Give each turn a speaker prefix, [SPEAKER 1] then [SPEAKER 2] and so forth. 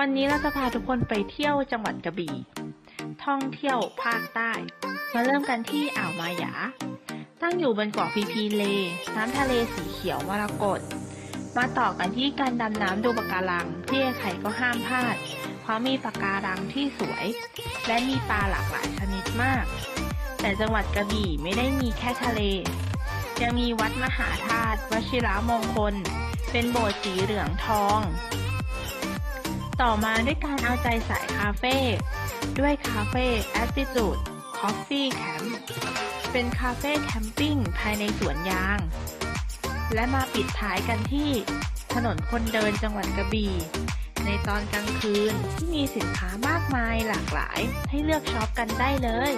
[SPEAKER 1] วันนี้เราจะพาทุกคนไปเที่ยวจังหวัดกระบี่ ท่องเที่ยวภาคใต้ มาเริ่มกันที่อ่าวมาหยา ตั้งอยู่บนเกาะพีพีเล น้ำทะเลสีเขียวมรกต มาต่อกันที่การดำน้ำดูปะการังที่ใครก็ห้ามพลาด เพราะมีปะการังที่สวย และมีปลาหลากหลายชนิดมาก แต่จังหวัดกระบี่ไม่ได้มีแค่ทะเลยังมีวัดมหาธาตุวชิรมงคล เป็นโบสถ์สีเหลืองทอง ต่อมาด้วยการเอาใจสายคาเฟ่ด้วยคาเฟ่ Attitude Coffee Camp เป็นคาเฟ่แคมปิ้งภายในสวนยาง และมาปิดท้ายกันที่ถนนคนเดินจังหวัดกระบี่ในตอนกลางคืนที่มีสินค้ามากมายหลากหลายให้เลือกช็อปกันได้เลย